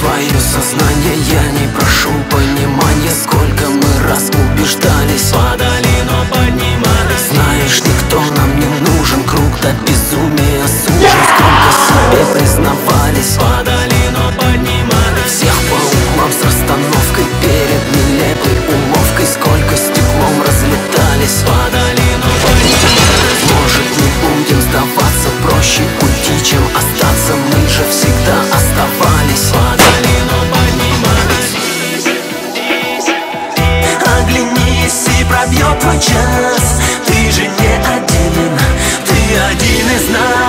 свое сознание. Я не прошу понимания Сколько мы раз убеждались Падали, но поднимались. Знаешь, никто нам не нужен. Круг до безумия сужен. Сколько себе признавались. Падали, но поднимались. Всех по углам с расстановкой Перед нелепой уловкой. Сколько стеклом разлетались. Падали, но поднимались. Может не будем сдаваться. Проще уйти, чем остаться один из нас